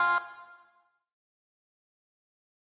you